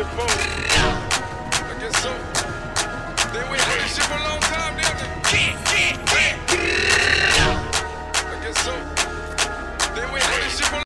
I guess so.